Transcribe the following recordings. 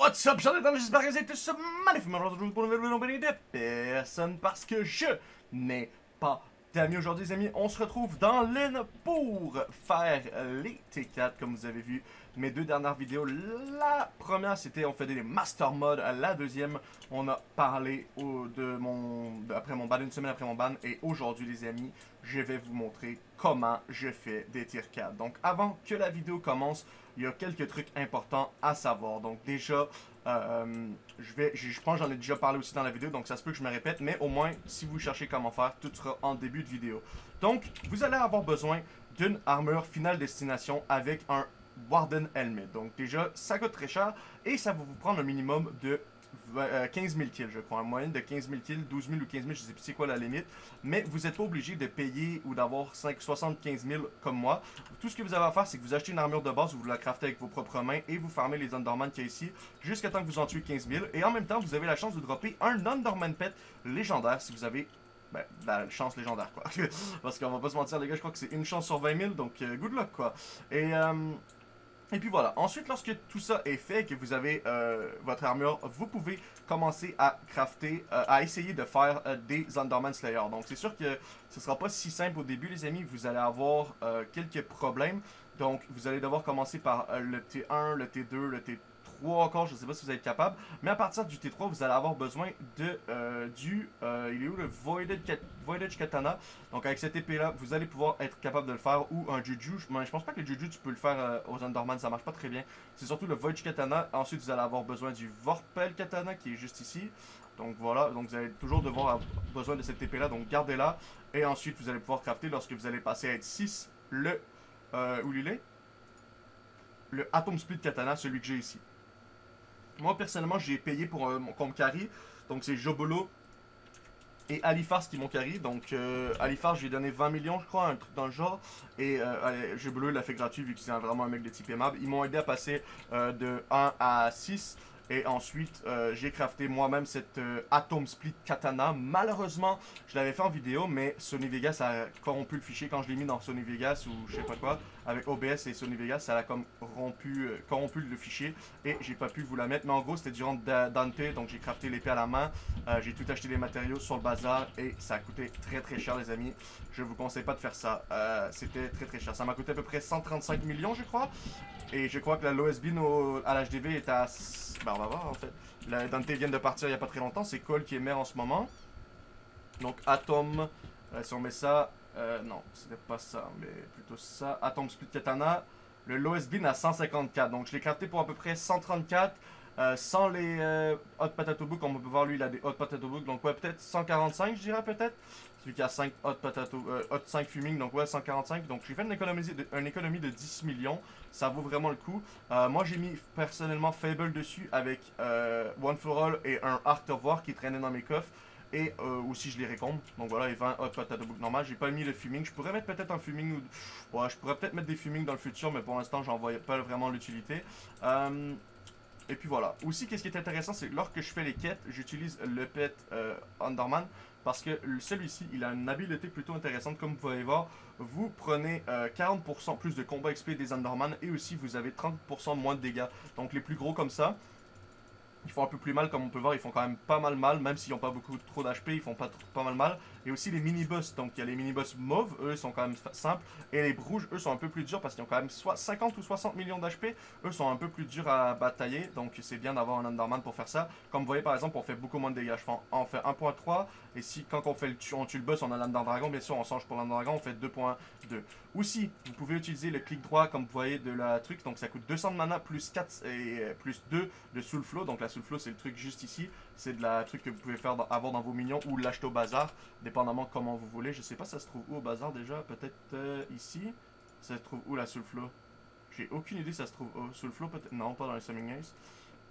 What's up, j'en j'espère que vous êtes tous magnifiques. Aujourd'hui, pour une nouvelle vidéo bénie de personne parce que je n'ai pas d'amis. Aujourd'hui, les amis, on se retrouve dans l'île pour faire les T4, comme vous avez vu mes deux dernières vidéos. La première, c'était on faisait des master modes. La deuxième, on a parlé de mon après mon ban, une semaine après mon ban. Et aujourd'hui, les amis, je vais vous montrer comment je fais des tier 4. Donc, avant que la vidéo commence, il y a quelques trucs importants à savoir. Donc, déjà, euh, je vais, je, pense que j'en ai déjà parlé aussi dans la vidéo, donc ça se peut que je me répète, mais au moins, si vous cherchez comment faire, tout sera en début de vidéo. Donc, vous allez avoir besoin d'une armure finale destination avec un Warden Helmet. Donc déjà, ça coûte très cher et ça va vous prendre un minimum de 15 000 kills, je crois. En moyenne de 15 000 kills, 12 000 ou 15 000, je sais plus c'est quoi la limite. Mais vous n'êtes pas obligé de payer ou d'avoir 75 000 comme moi. Tout ce que vous avez à faire, c'est que vous achetez une armure de base, vous la craftez avec vos propres mains et vous farmez les Underman qu'il y a ici jusqu'à temps que vous en tuez 15 000. Et en même temps, vous avez la chance de dropper un Underman Pet légendaire si vous avez ben, la chance légendaire, quoi. Parce qu'on va pas se mentir, les gars, je crois que c'est une chance sur 20 000, donc euh, good luck, quoi. Et, euh, et puis voilà, ensuite lorsque tout ça est fait, que vous avez euh, votre armure, vous pouvez commencer à crafter, euh, à essayer de faire euh, des Underman Slayer. Donc c'est sûr que ce sera pas si simple au début les amis, vous allez avoir quelques problèmes. Donc vous allez devoir commencer par le T1, le T2, le T3 encore, je sais pas si vous êtes capable. Mais à partir du T3, vous allez avoir besoin de euh, du... Euh, il est où le Voidage, Katana Donc avec cette épée-là, vous allez pouvoir être capable de le faire. Ou un Juju. Mais je pense pas que le Juju, tu peux le faire euh, aux Underman, ça marche pas très bien. C'est surtout le Voidage Katana. Ensuite, vous allez avoir besoin du Vorpel Katana qui est juste ici. Donc voilà, donc vous allez toujours devoir avoir besoin de cette épée-là, donc gardez-la. Et ensuite, vous allez pouvoir crafter lorsque vous allez passer à être 6, le... où il est? Le Atom Split Katana, celui que j'ai ici. Moi, personnellement, j'ai payé pour euh, mon compte carry. Donc, c'est Jobolo et Alifars qui m'ont carry. Donc, euh, Alifars, j'ai donné 20 millions, je crois, un truc dans le genre. Et euh, Jobolo, l'a fait gratuit vu que c'est vraiment un mec de type aimable. Ils m'ont aidé à passer euh, de 1 à 6. Et ensuite, euh, j'ai crafté moi-même cette euh, Atom Split Katana. Malheureusement, je l'avais fait en vidéo, mais Sony Vegas a corrompu le fichier quand je l'ai mis dans Sony Vegas ou je sais pas quoi. Avec OBS et Sony Vegas, ça a comme rompu, euh, corrompu le fichier et j'ai pas pu vous la mettre. Mais en gros, c'était durant Dante, donc j'ai crafté l'épée à la main. j'ai tout acheté les matériaux sur le bazar et ça a coûté très très cher, les amis. Je vous conseille pas de faire ça. c'était très très cher. Ça m'a coûté à peu près 135 millions, je crois. Et je crois que l'OSB à l'HDV est à... Ben, on va voir en fait. Dante vient de partir il n'y a pas très longtemps. C'est Cole qui est maire en ce moment. Donc Atom, euh, si on met ça... Euh, non, c'était pas ça, mais plutôt ça. Atom Split Katana. Le lowest bin à 154. Donc je l'ai crafté pour à peu près 134. Euh, sans les euh, Hot Potato Book, on peut voir lui il a des Hot Potato Book, donc ouais peut-être 145 je dirais peut-être. Celui qui a 5 Hot Potato, euh, Hot 5 Fuming, donc ouais 145. Donc j'ai fait une économie, de, économie de 10 millions, ça vaut vraiment le coup. moi j'ai mis personnellement Fable dessus avec One for All et un Art of War qui traînait dans mes coffres. Et aussi je les récombe. Donc voilà, les 20 Hot Potato Book normal. J'ai pas mis le fuming. Je pourrais mettre peut-être un fuming ou. Ouais, je pourrais peut-être mettre des fuming dans le futur, mais pour l'instant j'en voyais pas vraiment l'utilité. Et puis voilà. Aussi, qu'est-ce qui est intéressant, c'est que lorsque je fais les quêtes, j'utilise le pet euh, Underman parce que celui-ci, il a une habileté plutôt intéressante. Comme vous pouvez voir, vous prenez 40% euh, plus de combat XP des Underman et aussi vous avez 30% moins de dégâts. Donc les plus gros comme ça, ils font un peu plus mal, comme on peut voir, ils font quand même pas mal mal, même s'ils n'ont pas beaucoup trop d'HP, ils font pas, pas mal mal. Et aussi les mini-boss, donc il y a les mini-boss mauves, eux sont quand même simples, et les rouges, eux sont un peu plus durs parce qu'ils ont quand même soit 50 ou 60 millions d'HP, eux sont un peu plus durs à batailler, donc c'est bien d'avoir un Underman pour faire ça. Comme vous voyez par exemple, on fait beaucoup moins de dégâts, on fait 1.3, et si quand on fait le on tue le boss, on a l'Under Dragon, bien sûr on change pour l'Under on fait 2.2. Aussi, vous pouvez utiliser le clic droit comme vous voyez de la truc, donc ça coûte 200 de mana plus 4 et euh, plus 2 de Soul Flow, donc la Soul Flow c'est le truc juste ici, c'est de la truc que vous pouvez faire avoir dans vos minions ou l'acheter au bazar, dépendamment comment vous voulez. Je sais pas ça se trouve où au bazar déjà, peut-être euh, ici? Ça se trouve où la Soul Flow? J'ai aucune idée ça se trouve où. Soul Flow peut-être? Non, pas dans les Summoning Ace.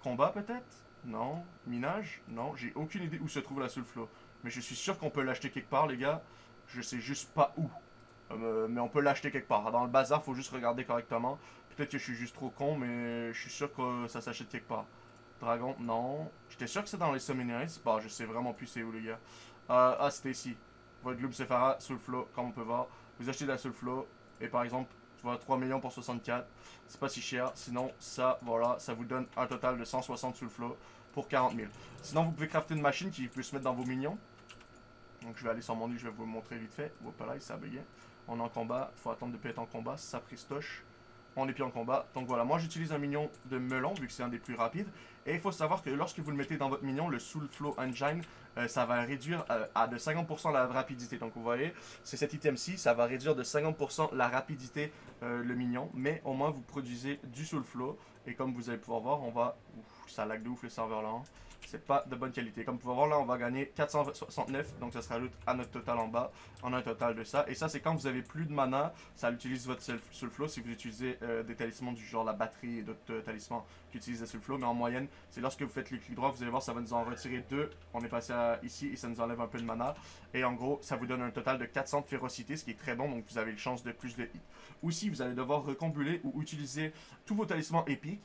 Combat peut-être? Non. Minage? Non, j'ai aucune idée où se trouve la Soul Flow. Mais je suis sûr qu'on peut l'acheter quelque part les gars. Je sais juste pas où. Euh, mais on peut l'acheter quelque part. Dans le bazar, faut juste regarder correctement. Peut-être que je suis juste trop con, mais je suis sûr que ça s'achète quelque part. Dragon, non. J'étais sûr que c'est dans les Summoning Bah, je sais vraiment plus c'est où, les gars. Euh, ah, c'était ici. Votre Gloom Sephara, Soul Flow, comme on peut voir. Vous achetez de la Soul Flow. Et par exemple, Tu vois, 3 millions pour 64. C'est pas si cher. Sinon, ça, voilà, ça vous donne un total de 160 sous le flow pour 40 000. Sinon, vous pouvez crafter une machine qui peut se mettre dans vos minions. Donc, je vais aller sur mon lit, je vais vous montrer vite fait. Hop là, il s'est On en combat. Faut attendre de peut être en combat. Ça pristoche on est plus en combat. Donc voilà, moi j'utilise un minion de melon vu que c'est un des plus rapides. Et il faut savoir que lorsque vous le mettez dans votre minion, le Soul Flow Engine, euh, ça va réduire euh, à de 50% la rapidité. Donc vous voyez, c'est cet item-ci, ça va réduire de 50% la rapidité euh, le minion. Mais au moins vous produisez du Soul Flow. Et comme vous allez pouvoir voir, on va... Ouf, ça lag de ouf le serveur là. Hein c'est pas de bonne qualité. Comme vous pouvez voir là, on va gagner 469, donc ça se rajoute à notre total en bas. On a un total de ça. Et ça, c'est quand vous avez plus de mana, ça utilise votre soul flow. Si vous utilisez des talismans du genre la batterie et d'autres talismans qui utilisent le soul flow. Mais en moyenne, c'est lorsque vous faites le clic droit, vous allez voir, ça va nous en retirer deux. On est passé ici et ça nous enlève un peu de mana. Et en gros, ça vous donne un total de 400 de férocité, ce qui est très bon. Donc vous avez une chance de plus de hit. Aussi, vous allez devoir recombuler ou utiliser tous vos talismans épiques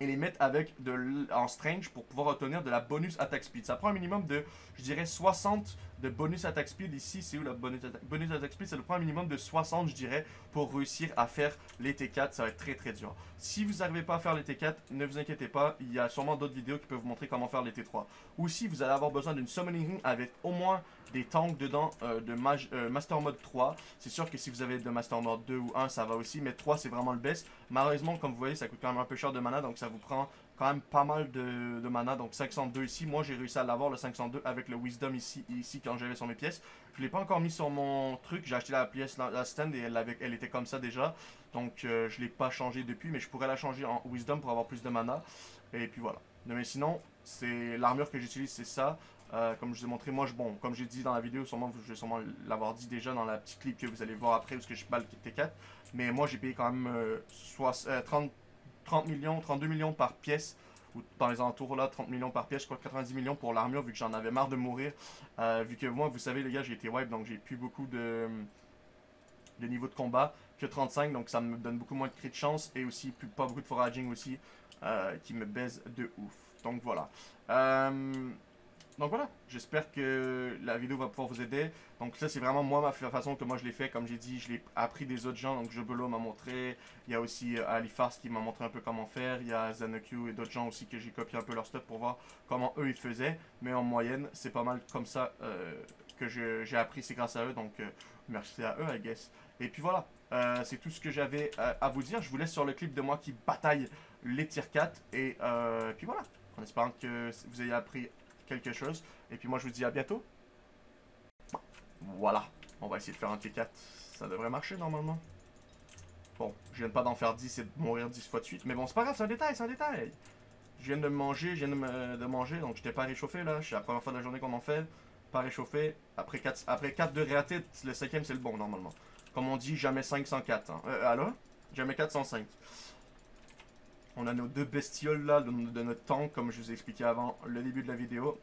et les mettre avec de en strange pour pouvoir obtenir de la bonus attack speed. Ça prend un minimum de, je dirais, 60 de bonus attack speed. Ici, c'est où la bonus attack, bonus attack speed Ça prend un minimum de 60, je dirais, pour réussir à faire les T4. Ça va être très très dur. Si vous n'arrivez pas à faire les T4, ne vous inquiétez pas. Il y a sûrement d'autres vidéos qui peuvent vous montrer comment faire les T3. Ou si vous allez avoir besoin d'une summoning ring avec au moins des tanks dedans euh, de euh, Master Mode 3. C'est sûr que si vous avez de Master Mode 2 ou 1, ça va aussi. Mais 3, c'est vraiment le best. Malheureusement, comme vous voyez, ça coûte quand même un peu cher de mana. Donc ça vous prend quand même pas mal de, mana. Donc 502 ici. Moi, j'ai réussi à l'avoir, le 502, avec le Wisdom ici, ici quand j'avais sur mes pièces. Je l'ai pas encore mis sur mon truc. J'ai acheté la pièce, la, stand, et elle, avait, elle était comme ça déjà. Donc euh, je l'ai pas changé depuis. Mais je pourrais la changer en Wisdom pour avoir plus de mana. Et puis voilà. Mais sinon, c'est l'armure que j'utilise, c'est ça. Euh, comme je vous ai montré, moi, je, bon, comme j'ai dit dans la vidéo, sûrement, je vais sûrement l'avoir dit déjà dans la petite clip que vous allez voir après, parce que je pas le T4. Mais moi, j'ai payé quand même 30, euh, millions, 32 millions par pièce ou dans les alentours là, 30 millions par pièce, je crois 90 millions pour l'armure vu que j'en avais marre de mourir. Euh, vu que moi, vous savez les gars, j'ai été wipe donc j'ai plus beaucoup de, de niveau de combat que 35, donc ça me donne beaucoup moins de crit de chance et aussi plus, pas beaucoup de foraging aussi qui me baise de ouf. Donc voilà. Euh, donc voilà, j'espère que la vidéo va pouvoir vous aider. Donc ça c'est vraiment moi ma façon que moi je l'ai fait. Comme j'ai dit, je l'ai appris des autres gens. Donc Jobelo m'a montré. Il y a aussi euh, Alifars qui m'a montré un peu comment faire. Il y a ZanoQ et d'autres gens aussi que j'ai copié un peu leur stuff pour voir comment eux ils faisaient. Mais en moyenne, c'est pas mal comme ça euh, que j'ai appris. C'est grâce à eux. Donc euh, merci à eux I guess. Et puis voilà, c'est tout ce que j'avais à vous dire. Je vous laisse sur le clip de moi qui bataille les tier 4. Et puis voilà, en espérant que vous ayez appris quelque chose. Et puis moi, je vous dis à bientôt. Voilà. On va essayer de faire un T4. Ça devrait marcher normalement. Bon, je viens pas d'en faire 10 et de mourir 10 fois de suite. Mais bon, c'est pas grave, c'est un détail, c'est un détail. Je viens de manger, je viens de, me, de manger, donc j'étais pas réchauffé là. C'est la première fois de la journée qu'on en fait. Pas réchauffé. Après 4, après 4 de réatite, le cinquième c'est le bon normalement. Comme on dit, jamais 504. Hein. Euh, alors Jamais 405. On a nos deux bestioles là de, notre tank, comme je vous ai expliqué avant le début de la vidéo.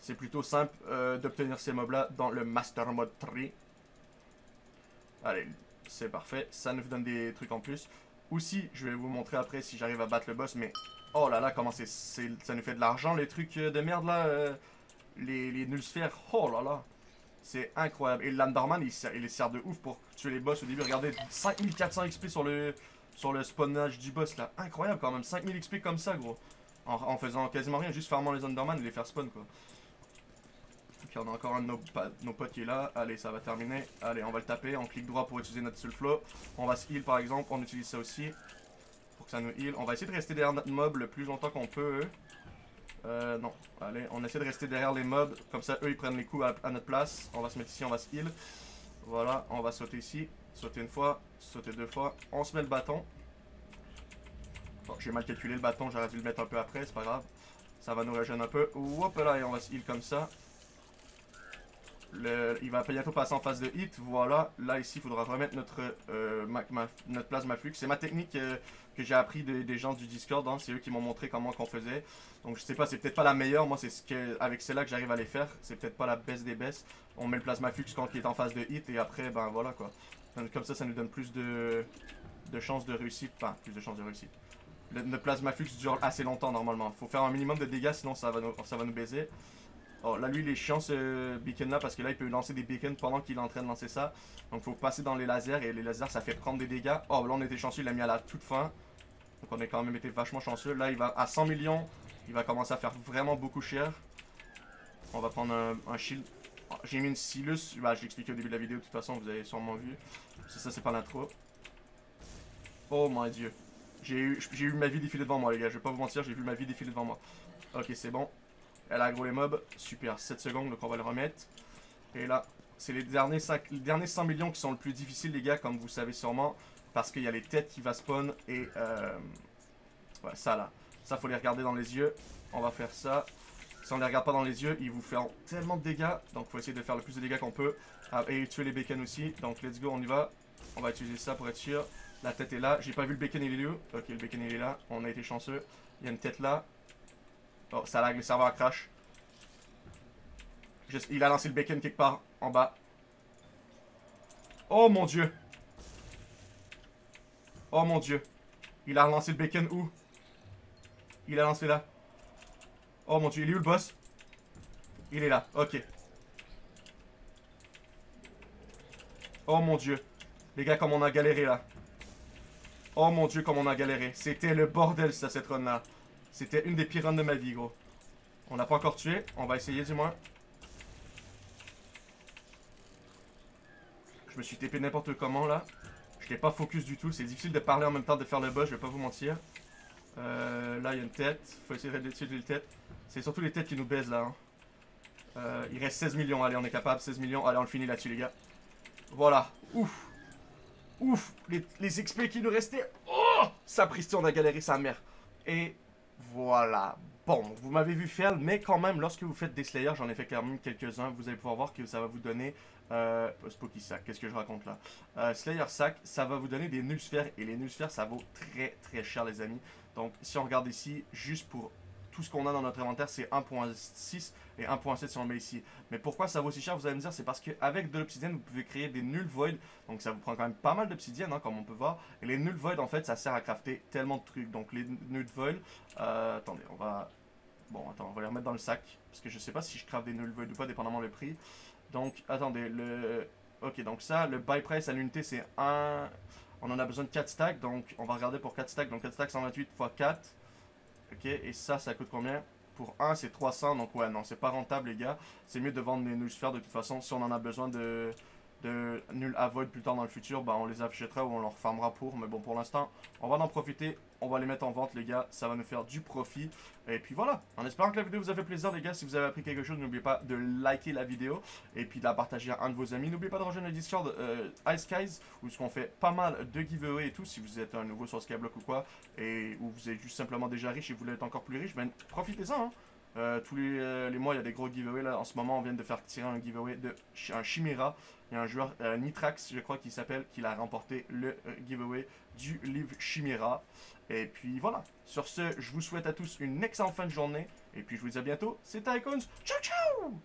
C'est plutôt simple euh, d'obtenir ces mobs là dans le Master Mode 3. Allez, c'est parfait. Ça nous donne des trucs en plus. Aussi, je vais vous montrer après si j'arrive à battre le boss, mais... Oh là là, comment. Ça nous fait de l'argent, les trucs de merde là. Euh, les, nulles sphères. Oh là là. C'est incroyable. Et l'Andarman, il, il les sert de ouf pour tuer les boss au début. Regardez, 5400 XP sur le, sur le spawnage du boss là. Incroyable quand même, 5000 XP comme ça gros. En, faisant quasiment rien, juste farmant les Underman et les faire spawn quoi. Ok, on a encore un de nos, potes qui est là. Allez, ça va terminer. Allez, on va le taper. On clique droit pour utiliser notre flow. On va se heal par exemple. On utilise ça aussi. Pour que ça nous heal. On va essayer de rester derrière notre mob le plus longtemps qu'on peut. Euh, non. Allez, on essaie de rester derrière les mobs. Comme ça, eux, ils prennent les coups à, notre place. On va se mettre ici, on va se heal. Voilà, on va sauter ici. Sauter une fois, sauter deux fois. On se met le bâton. Bon, j'ai mal calculé le bâton, j'aurais dû le mettre un peu après, c'est pas grave. Ça va nous régénérer un peu. Hop là, et on va se heal comme ça. Il va bientôt passer en phase de hit. Voilà, là ici, il faudra remettre notre, euh, notre plasma flux. C'est ma technique euh, que j'ai appris des gens du Discord. Hein. C'est eux qui m'ont montré comment qu'on faisait. Donc je sais pas, c'est peut-être pas la meilleure. Moi, c'est avec celle-là que j'arrive à les faire. C'est peut-être pas la baisse des baisses. On met le plasma flux quand il est en phase de hit et après, ben voilà quoi. Comme ça, ça nous donne plus de, de chances de réussite. Enfin, plus de chances de réussite. Le, plasma flux dure assez longtemps normalement. Faut faire un minimum de dégâts sinon ça va ça va nous baiser. Oh, là, lui, il est chiant ce beacon-là parce que là, il peut lancer des beacons pendant qu'il est en train de lancer ça. Donc, faut passer dans les lasers et les lasers, ça fait prendre des dégâts. Oh, là, on était chanceux, il l'a mis à la toute fin. Donc, on a quand même été vachement chanceux. Là, il va à 100 millions. Il va commencer à faire vraiment beaucoup cher. On va prendre un, shield. Oh, j'ai mis une Silus. Bah, expliqué au début de la vidéo, de toute façon, vous avez sûrement vu. Ça, ça c'est pas l'intro. Oh mon dieu. J'ai eu, eu ma vie défiler devant moi, les gars. Je vais pas vous mentir, j'ai vu ma vie défiler devant moi. Ok, c'est bon. Elle a aggro les mobs. Super, 7 secondes, donc on va le remettre. Et là, c'est les derniers, 5, les derniers 100 millions qui sont le plus difficiles, les gars, comme vous savez sûrement. Parce qu'il y a les têtes qui va spawn et... Euh, ça là. Ça, faut les regarder dans les yeux. On va faire ça. Si on les regarde pas dans les yeux, ils vous font tellement de dégâts. Donc, faut essayer de faire le plus de dégâts qu'on peut. Ah, et tuer les bacon aussi. Donc, let's go, on y va. On va utiliser ça pour être sûr. La tête est là. J'ai pas vu le bacon, il est où Ok, le bacon, il est là. On a été chanceux. Il y a une tête là. Oh, ça lag, le serveur crash. il a lancé le bacon quelque part en bas. Oh mon dieu. Oh mon dieu. Il a lancé le bacon où? Il a lancé là. Oh mon dieu, il est où le boss? Il est là, ok. Oh mon dieu. Les gars, comme on a galéré là. Oh mon dieu, comme on a galéré. C'était le bordel, ça, cette run là. C'était une des pires runs de ma vie, gros. On l'a pas encore tué. On va essayer, du moins. Je me suis TP n'importe comment, là. Je n'ai pas focus du tout. C'est difficile de parler en même temps de faire le boss, je vais pas vous mentir. Euh, là, il y a une tête. Faut essayer de tuer les têtes. C'est surtout les têtes qui nous baisent, là. Hein. Euh, il reste 16 millions. Allez, on est capable. 16 millions. Allez, on le finit là-dessus, les gars. Voilà. Ouf. Ouf. Les, les XP qui nous restaient. Oh Sapristi, on a galéré sa mère. Et voilà. Bon, vous m'avez vu faire, mais quand même, lorsque vous faites des Slayers, j'en ai fait quand quelques-uns, vous allez pouvoir voir que ça va vous donner... Euh, Spooky Sack, qu'est-ce que je raconte là? Euh, Slayer Sack, ça va vous donner des nulles sphères, et les nulles sphères, ça vaut très très cher les amis. Donc, si on regarde ici, juste pour tout ce qu'on a dans notre inventaire, c'est 1.6 et 1.7 si on met ici. Mais pourquoi ça vaut si cher Vous allez me dire, c'est parce qu'avec de l'obsidienne, vous pouvez créer des nulles void. Donc ça vous prend quand même pas mal d'obsidienne, hein, comme on peut voir. Et les nulles void, en fait, ça sert à crafter tellement de trucs. Donc les nulles void, euh, attendez, on va... Bon, attends, on va les remettre dans le sac. Parce que je sais pas si je craft des nulles void ou pas, dépendamment le prix. Donc, attendez, le... Ok, donc ça, le buy price à l'unité, c'est 1... On en a besoin de 4 stacks, donc on va regarder pour 4 stacks. Donc 4 stacks, 128 x 4. Ok, et ça, ça coûte combien? Pour 1, c'est 300, donc ouais, non, c'est pas rentable, les gars. C'est mieux de vendre les sphères de toute façon. Si on en a besoin de, de nul avoid plus tard dans le futur, bah on les achètera ou on leur farmera pour. Mais bon, pour l'instant, on va en profiter. On va les mettre en vente, les gars. Ça va nous faire du profit. Et puis voilà. En espérant que la vidéo vous a fait plaisir, les gars. Si vous avez appris quelque chose, n'oubliez pas de liker la vidéo. Et puis de la partager à un de vos amis. N'oubliez pas de rejoindre le Discord euh, Ice Skies. Où on fait pas mal de giveaways et tout. Si vous êtes un nouveau sur Skyblock ou quoi. Et où vous êtes juste simplement déjà riche et vous voulez être encore plus riche, ben profitez-en. Hein. Euh, tous euh, les, mois, il y a des gros giveaways. En ce moment, on vient de faire tirer un giveaway de un Chimera. Il y a un joueur, euh, Nitrax, je crois qu'il s'appelle, qui a remporté le giveaway du livre Chimera. Et puis voilà. Sur ce, je vous souhaite à tous une excellente fin de journée. Et puis je vous dis à bientôt. C'était Icons. Ciao, ciao